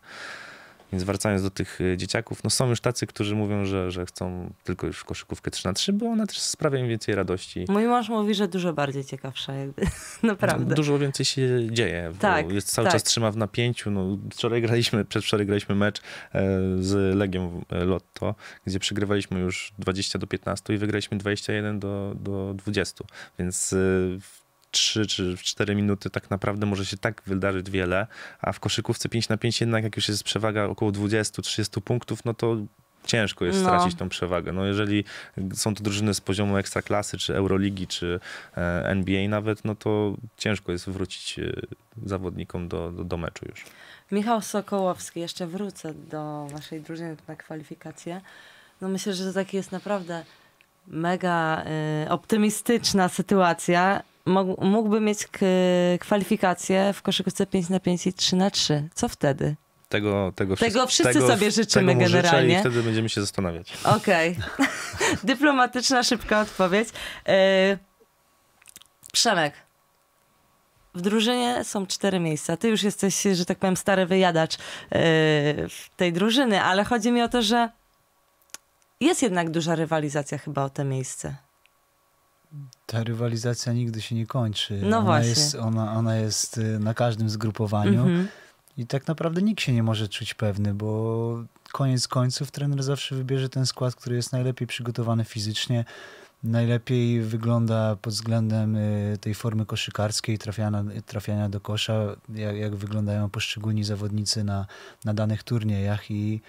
Więc wracając do tych y, dzieciaków, no są już tacy, którzy mówią, że, że chcą tylko już koszykówkę 3 na 3 bo ona też sprawia im więcej radości. Mój mąż mówi, że dużo bardziej ciekawsza jakby, <laughs> naprawdę. Dużo więcej się dzieje. Tak, jest cały tak. czas trzyma w napięciu. No, wczoraj graliśmy, przedwczoraj graliśmy mecz e, z Legią e, Lotto, gdzie przegrywaliśmy już 20 do 15 i wygraliśmy 21 do, do 20. Więc e, 3 czy w 4 minuty tak naprawdę może się tak wydarzyć wiele, a w koszykówce 5 na 5 jednak jak już jest przewaga około 20-30 punktów, no to ciężko jest No. stracić tą przewagę. No jeżeli są to drużyny z poziomu ekstraklasy, czy Euroligi, czy e, NBA nawet, no to ciężko jest wrócić e, zawodnikom do, do, do meczu już. Michał Sokołowski, jeszcze wrócę do waszej drużyny na kwalifikacje. No myślę, że to taki jest naprawdę mega y, optymistyczna sytuacja. Mógł, mógłby mieć kwalifikacje w koszykówce 5 na 5 i 3 na 3 Co wtedy? Tego, tego, Tego wszys- wszyscy sobie życzymy tego generalnie. I wtedy będziemy się zastanawiać. Okej. <laughs> Dyplomatyczna, szybka odpowiedź. Yy, Przemek. W drużynie są cztery miejsca. Ty już jesteś, że tak powiem, stary wyjadacz yy, tej drużyny, ale chodzi mi o to, że jest jednak duża rywalizacja chyba o te miejsce. Ta rywalizacja nigdy się nie kończy. No ona właśnie. Jest, ona, ona jest y, na każdym zgrupowaniu Mhm. i tak naprawdę nikt się nie może czuć pewny, bo koniec końców trener zawsze wybierze ten skład, który jest najlepiej przygotowany fizycznie, najlepiej wygląda pod względem y, tej formy koszykarskiej, trafiania, trafiania do kosza, jak, jak wyglądają poszczególni zawodnicy na, na danych turniejach i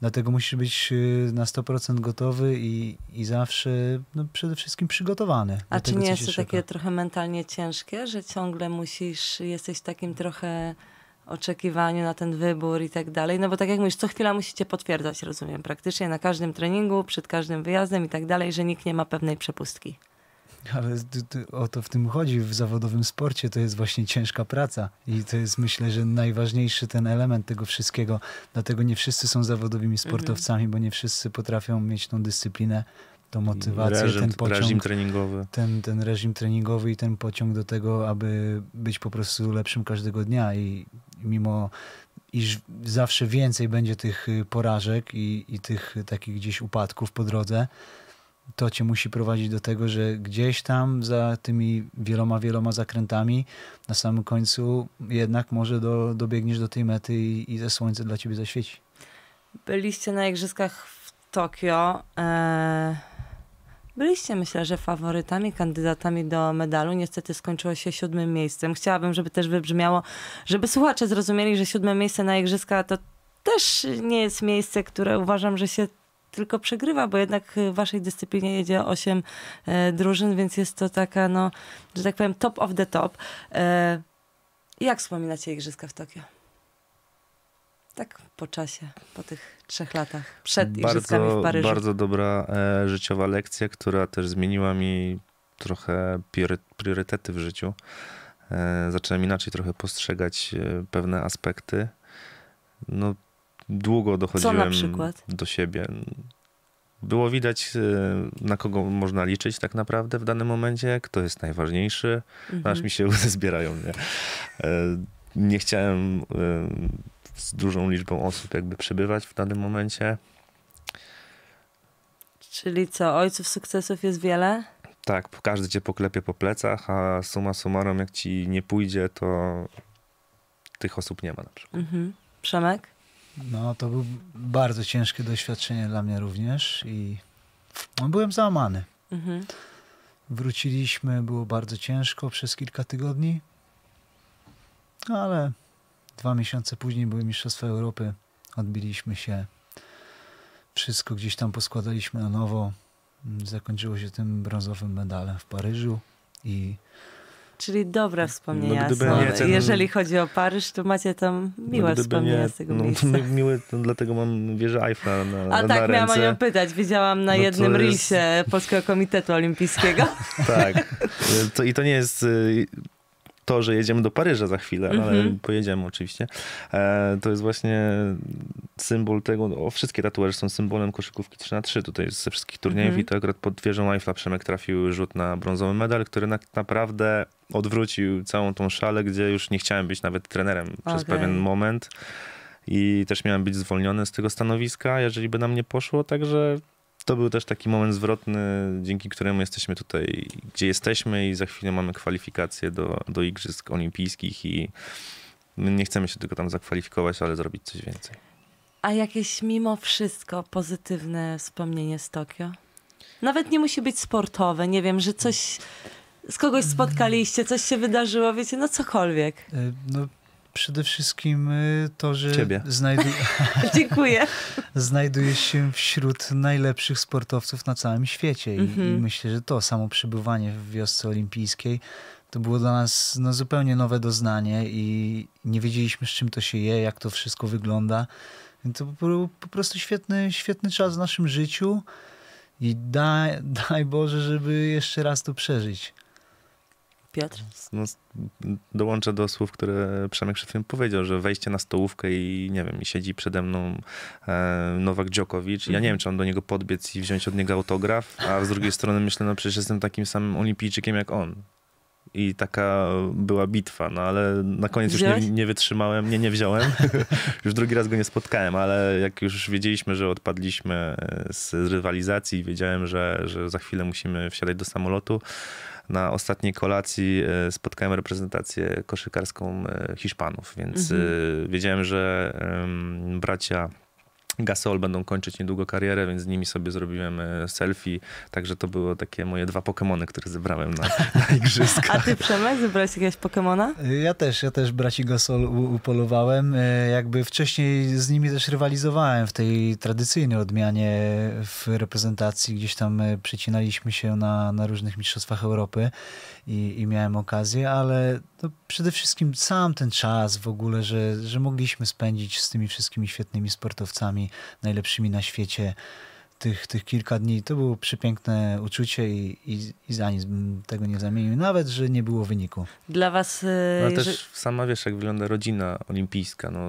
dlatego musisz być y, na 100% gotowy i, i zawsze no, przede wszystkim przygotowany. A czy tego, nie jest to takie trochę mentalnie ciężkie, że ciągle musisz, jesteś w takim trochę oczekiwaniu na ten wybór i tak dalej? No bo tak jak mówisz, co chwila musicie potwierdzać, rozumiem, praktycznie na każdym treningu, przed każdym wyjazdem i tak dalej, że nikt nie ma pewnej przepustki. Ale o to w tym chodzi w zawodowym sporcie, to jest właśnie ciężka praca i to jest myślę, że najważniejszy ten element tego wszystkiego. Dlatego nie wszyscy są zawodowymi sportowcami, bo nie wszyscy potrafią mieć tą dyscyplinę, tą motywację, reżim, ten pociąg, reżim treningowy. ten, ten reżim treningowy i ten pociąg do tego, aby być po prostu lepszym każdego dnia i mimo iż zawsze więcej będzie tych porażek i, i tych takich gdzieś upadków po drodze, to cię musi prowadzić do tego, że gdzieś tam za tymi wieloma, wieloma zakrętami na samym końcu jednak może do, dobiegniesz do tej mety i, i ze słońce dla ciebie zaświeci. Byliście na igrzyskach w Tokio. E, byliście, myślę, że faworytami, kandydatami do medalu. Niestety skończyło się siódmym miejscem. Chciałabym, żeby też wybrzmiało, żeby słuchacze zrozumieli, że siódme miejsce na igrzyska to też nie jest miejsce, które uważam, że się tylko przegrywa, bo jednak w waszej dyscyplinie jedzie osiem e, drużyn, więc jest to taka, no, że tak powiem, top of the top. E, jak wspominacie igrzyska w Tokio? Tak po czasie, po tych trzech latach, przed igrzyskami w Bardzo, Paryżu. bardzo dobra e, życiowa lekcja, która też zmieniła mi trochę priory, priorytety w życiu. E, zacząłem inaczej trochę postrzegać e, pewne aspekty. No, długo dochodziłem do siebie. Było widać, e, na kogo można liczyć tak naprawdę w danym momencie, kto jest najważniejszy. Mhm. Aż mi się łzy <laughs> zbierają. Nie, E, nie chciałem e, z dużą liczbą osób jakby przebywać w danym momencie. Czyli co, ojców sukcesów jest wiele? Tak, każdy cię poklepie po plecach, a summa summarum, jak ci nie pójdzie, to tych osób nie ma na przykład. Mhm. Przemek? No to było bardzo ciężkie doświadczenie dla mnie również i no, byłem załamany. Mhm. Wróciliśmy, było bardzo ciężko przez kilka tygodni, no, ale dwa miesiące później były Mistrzostwa Europy, odbiliśmy się, wszystko gdzieś tam poskładaliśmy na nowo, zakończyło się tym brązowym medalem w Paryżu i Czyli dobre wspomnienia No, gdyby są. nie ten- Jeżeli chodzi o Paryż, to macie tam miłe No, wspomnienia nie- z tego no, miejsca. <laughs> mi- Miły, to dlatego mam wieżę Eiffla na, na A tak, miałam o ręce. nią pytać. Widziałam na No jednym jest- reelsie Polskiego Komitetu Olimpijskiego. <laughs> Tak. <laughs> To, I to nie jest y, to, że jedziemy do Paryża za chwilę, no, ale Mhm. pojedziemy oczywiście. E, to jest właśnie symbol tego, no, o, wszystkie tatuaże są symbolem koszykówki 3 na 3 tutaj ze wszystkich turniejów Mhm. i to akurat pod wieżą Eiffla Przemek trafił rzut na brązowy medal, który na, naprawdę odwrócił całą tą szalę, gdzie już nie chciałem być nawet trenerem przez Okej. pewien moment. i też miałem być zwolniony z tego stanowiska, jeżeli by nam nie poszło, także to był też taki moment zwrotny, dzięki któremu jesteśmy tutaj, gdzie jesteśmy i za chwilę mamy kwalifikacje do, do Igrzysk Olimpijskich i my nie chcemy się tylko tam zakwalifikować, ale zrobić coś więcej. A jakieś mimo wszystko pozytywne wspomnienie z Tokio? Nawet nie musi być sportowe, nie wiem, że coś z kogoś spotkaliście, coś się wydarzyło, wiecie, no cokolwiek. E, No, przede wszystkim e, to, że Ciebie. znajdu <laughs> Dziękuję. <laughs> znajdujesz się wśród najlepszych sportowców na całym świecie. I, Mhm. I myślę, że to samo przebywanie w wiosce olimpijskiej to było dla nas no, zupełnie nowe doznanie i nie wiedzieliśmy, z czym to się je, jak to wszystko wygląda. I to był po prostu świetny, świetny czas w naszym życiu i daj, daj Boże, żeby jeszcze raz to przeżyć. Piotr? No, dołączę do słów, które Przemek przed chwilą powiedział, że wejście na stołówkę i nie wiem, i siedzi przede mną e, Nowak Djokovic. Ja nie wiem, czy on do niego podbiec i wziąć od niego autograf, a z drugiej strony myślę, no przecież jestem takim samym olimpijczykiem jak on. I taka była bitwa, no ale na koniec już Wziąłeś? nie, nie wytrzymałem, nie, nie wziąłem. <laughs> już drugi raz go nie spotkałem, ale jak już wiedzieliśmy, że odpadliśmy z rywalizacji, wiedziałem, że, że za chwilę musimy wsiadać do samolotu, na ostatniej kolacji e, spotkałem reprezentację koszykarską e, Hiszpanów, więc Mhm. e, wiedziałem, że bracia Gasol będą kończyć niedługo karierę, więc z nimi sobie zrobiłem selfie, także to było takie moje dwa Pokemony, które zebrałem na, <laughs> na igrzyska. A ty, Przemek, zebrałeś jakiegoś Pokemona? Ja też, ja też braci Gasol upolowałem. E, Jakby wcześniej z nimi też rywalizowałem w tej tradycyjnej odmianie w reprezentacji. Gdzieś tam e, przecinaliśmy się na, na różnych mistrzostwach Europy i, i miałem okazję, ale przede wszystkim sam ten czas w ogóle, że, że mogliśmy spędzić z tymi wszystkimi świetnymi sportowcami, najlepszymi na świecie. Tych, tych kilka dni to było przepiękne uczucie i, i, i za nic bym tego nie zamienił. Nawet, że nie było wyniku. Dla was... No ale jeżeli- też sama wiesz, jak wygląda rodzina olimpijska. No,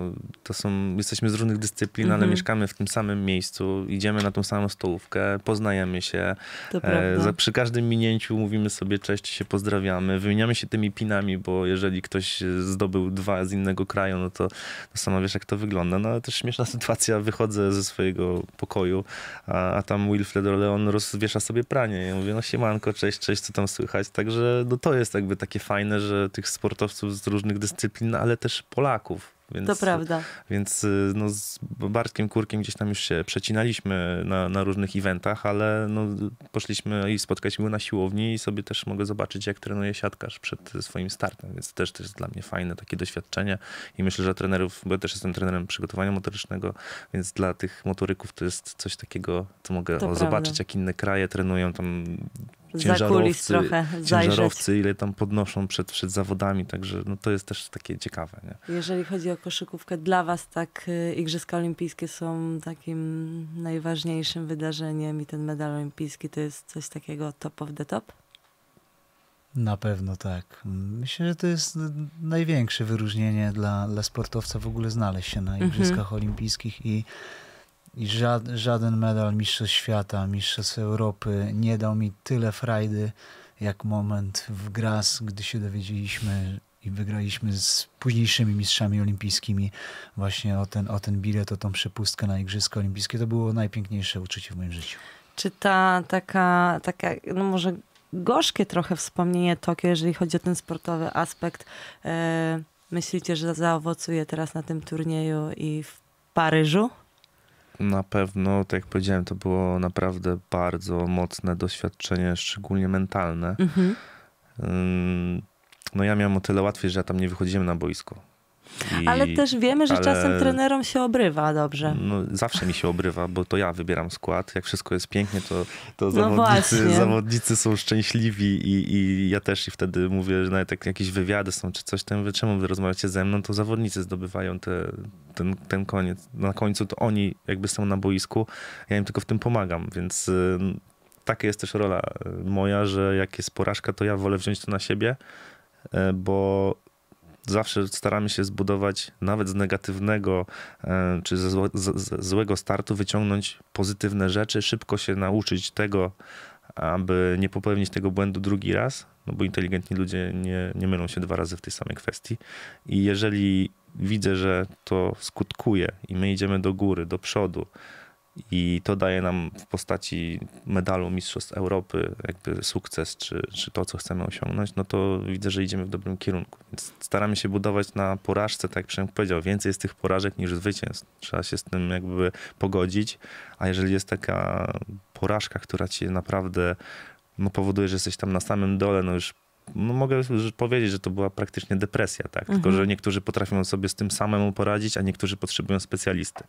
to są, jesteśmy z różnych dyscyplin, ale Mhm. mieszkamy w tym samym miejscu, idziemy na tą samą stołówkę, poznajemy się. To E, prawda. za, przy każdym minięciu mówimy sobie cześć, się pozdrawiamy, wymieniamy się tymi pinami, bo jeżeli ktoś zdobył dwa z innego kraju, no to, to sama wiesz, jak to wygląda. No ale też śmieszna <laughs> sytuacja, wychodzę ze swojego pokoju, a, a tam Wilfred Leon rozwiesza sobie pranie. Ja mówię, no siemanko, cześć, cześć, co tam słychać? Także no, to jest jakby takie fajne, że tych sportowców z różnych dyscyplin, ale też Polaków. Więc, To prawda. więc y, no, z Bartkiem Kurkiem gdzieś tam już się przecinaliśmy na, na różnych eventach, ale no, poszliśmy i spotkaliśmy go na siłowni i sobie też mogę zobaczyć, jak trenuje siatkarz przed swoim startem, więc też to jest dla mnie fajne takie doświadczenie i myślę, że trenerów, bo ja też jestem trenerem przygotowania motorycznego, więc dla tych motoryków to jest coś takiego, co mogę o, zobaczyć, jak inne kraje trenują tam ciężarowcy, trochę ciężarowcy, ile tam podnoszą przed, przed zawodami, także no, to jest też takie ciekawe. Nie? Jeżeli chodzi o koszykówkę, dla was tak y, Igrzyska Olimpijskie są takim najważniejszym wydarzeniem i ten medal olimpijski to jest coś takiego top of the top? Na pewno tak. Myślę, że to jest największe wyróżnienie dla, dla sportowca w ogóle znaleźć się na Mhm. Igrzyskach Olimpijskich i, i ża- żaden medal Mistrzostw Świata, Mistrzostw Europy nie dał mi tyle frajdy, jak moment w Graz, gdy się dowiedzieliśmy i wygraliśmy z późniejszymi mistrzami olimpijskimi właśnie o ten, o ten bilet, o tą przepustkę na Igrzyska Olimpijskie. To było najpiękniejsze uczucie w moim życiu. Czy ta taka, taka no może gorzkie trochę wspomnienie Tokio, jeżeli chodzi o ten sportowy aspekt, e, myślicie, że zaowocuje teraz na tym turnieju i w Paryżu? Na pewno, tak jak powiedziałem, to było naprawdę bardzo mocne doświadczenie, szczególnie mentalne. Mhm. No ja miałem o tyle łatwiej, że ja tam nie wychodziłem na boisko. I- Ale też wiemy, że ale- czasem trenerom się obrywa dobrze. No, zawsze mi się obrywa, bo to ja wybieram skład. Jak wszystko jest pięknie, to, to No zawodnicy, zawodnicy są szczęśliwi i, i ja też i wtedy mówię, że nawet jak jakieś wywiady są czy coś, mówię, czemu wy rozmawiacie ze mną, to zawodnicy zdobywają te, ten, ten koniec. Na końcu to oni jakby są na boisku, ja im tylko w tym pomagam, więc y, taka jest też rola y, moja, że jak jest porażka, to ja wolę wziąć to na siebie, y, bo zawsze staramy się zbudować nawet z negatywnego e, czy ze, zło, z, złego startu wyciągnąć pozytywne rzeczy, szybko się nauczyć tego, aby nie popełnić tego błędu drugi raz, no bo inteligentni ludzie nie, nie mylą się dwa razy w tej samej kwestii. I jeżeli widzę, że to skutkuje i my idziemy do góry, do przodu. I to daje nam w postaci medalu Mistrzostw Europy jakby sukces, czy, czy to, co chcemy osiągnąć, no to widzę, że idziemy w dobrym kierunku. Więc staramy się budować na porażce, tak jak Przemek powiedział, więcej jest tych porażek niż zwycięstw. Trzeba się z tym jakby pogodzić, a jeżeli jest taka porażka, która ci naprawdę no, powoduje, że jesteś tam na samym dole, no już no mogę powiedzieć, że to była praktycznie depresja, tak? Tylko, Mhm. że niektórzy potrafią sobie z tym samemu poradzić, a niektórzy potrzebują specjalisty.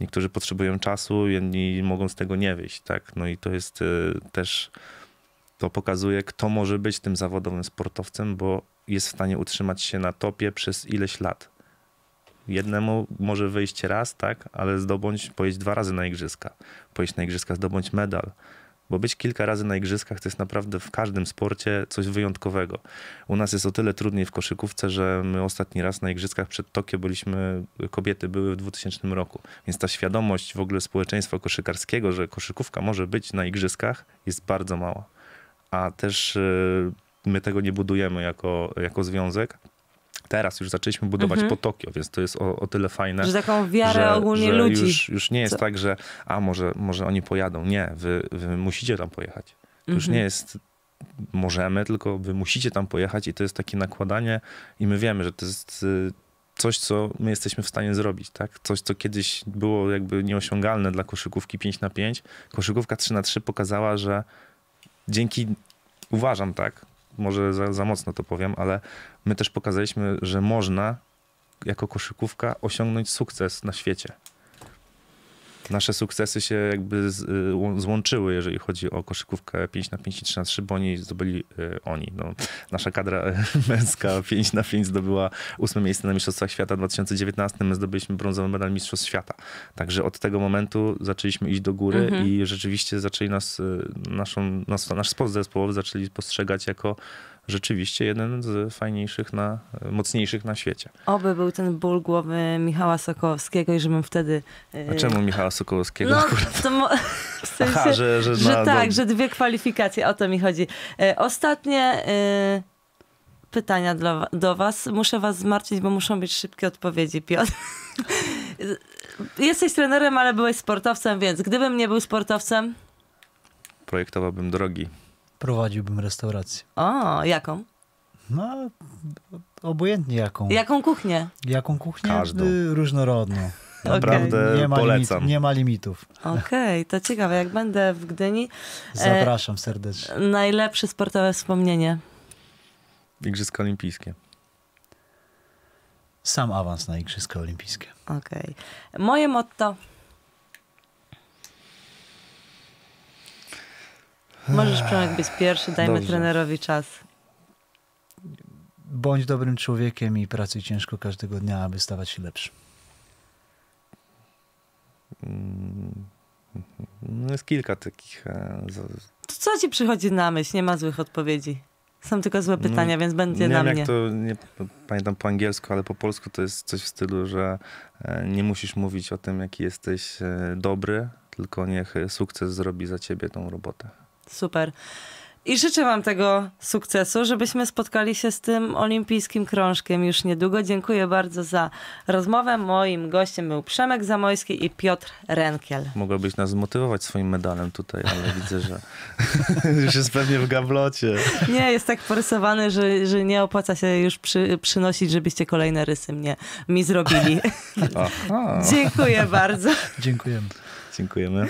Niektórzy potrzebują czasu, inni mogą z tego nie wyjść, tak? No i to jest y, też, to pokazuje, kto może być tym zawodowym sportowcem, bo jest w stanie utrzymać się na topie przez ileś lat. Jednemu może wyjść raz, tak? Ale zdobądź, pojeść dwa razy na igrzyska. Pojeść na igrzyska, zdobądź medal. Bo być kilka razy na igrzyskach to jest naprawdę w każdym sporcie coś wyjątkowego. U nas jest o tyle trudniej w koszykówce, że my ostatni raz na igrzyskach przed Tokio byliśmy, kobiety były w 2000 roku. Więc ta świadomość w ogóle społeczeństwa koszykarskiego, że koszykówka może być na igrzyskach jest bardzo mała. A też y, my tego nie budujemy jako, jako związek. Teraz już zaczęliśmy budować Mhm. po Tokio, więc to jest o, o tyle fajne Że taką wiarę ogólnie że ludzi. Już, już nie jest Co? tak, że a może, może oni pojadą. Nie, wy, wy musicie tam pojechać. To już Mhm. nie jest możemy, tylko wy musicie tam pojechać i to jest takie nakładanie i my wiemy, że to jest y, coś, co my jesteśmy w stanie zrobić, tak? Coś, co kiedyś było jakby nieosiągalne dla koszykówki 5 na 5 Koszykówka 3 na 3 pokazała, że dzięki, uważam tak, może za, za mocno to powiem, ale my też pokazaliśmy, że można jako koszykówka osiągnąć sukces na świecie. Nasze sukcesy się jakby y, łą- złączyły, jeżeli chodzi o koszykówkę 5 na 5 i 3 na 3, bo oni zdobyli, y, oni, no, nasza kadra <laughs> męska 5 na 5 zdobyła ósme miejsce na Mistrzostwach Świata w 2019, my zdobyliśmy brązowy medal Mistrzostw Świata. Także od tego momentu zaczęliśmy iść do góry Mhm. i rzeczywiście zaczęli nas, y, naszą, nas, nasz sport zespołowy zaczęli postrzegać jako rzeczywiście jeden z fajniejszych, na, mocniejszych na świecie. Oby był ten ból głowy Michała Sokołowskiego i żebym wtedy... A yy, czemu Michała Sokołowskiego No, akurat? to mo- <laughs> w sensie, Aha, że, że, że na, tak, do- że dwie kwalifikacje, o to mi chodzi. E, Ostatnie e, pytania dla, do was. Muszę was zmartwić, bo muszą być szybkie odpowiedzi, Piotr. <laughs> Jesteś trenerem, ale byłeś sportowcem, więc gdybym nie był sportowcem, Projektowałbym drogi. Prowadziłbym restaurację. o, jaką? No, obojętnie jaką. Jaką kuchnię? Jaką kuchnię? Każdą. Y, Różnorodną. <laughs> Naprawdę nie ma, limit, polecam. nie ma limitów. <laughs> Okej, to ciekawe, jak będę w Gdyni. E, Zapraszam serdecznie. Najlepsze sportowe wspomnienie. Igrzyska Olimpijskie. Sam awans na Igrzyska Olimpijskie. Okej. Moje motto. Możesz Przemek być pierwszy, dajmy Dobrze. trenerowi czas. Bądź dobrym człowiekiem i pracuj ciężko każdego dnia, aby stawać się lepszym. Mm, No jest kilka takich. e, To co ci przychodzi na myśl? Nie ma złych odpowiedzi. Są tylko złe pytania, więc będzie nie na wiem mnie. jak to, nie pamiętam po angielsku, ale po polsku to jest coś w stylu, że e, nie musisz mówić o tym, jaki jesteś e, dobry, tylko niech sukces zrobi za ciebie tą robotę. Super. I życzę wam tego sukcesu, żebyśmy spotkali się z tym olimpijskim krążkiem już niedługo. Dziękuję bardzo za rozmowę. Moim gościem był Przemek Zamojski i Piotr Renkiel. Mogłabyś nas zmotywować swoim medalem tutaj, ale <laughs> widzę, że już jest pewnie w gablocie. Nie, jest tak porysowany, że, że nie opłaca się już przy, przynosić, żebyście kolejne rysy mnie mi zrobili. <laughs> Dziękuję bardzo. Dziękujemy. dziękujemy.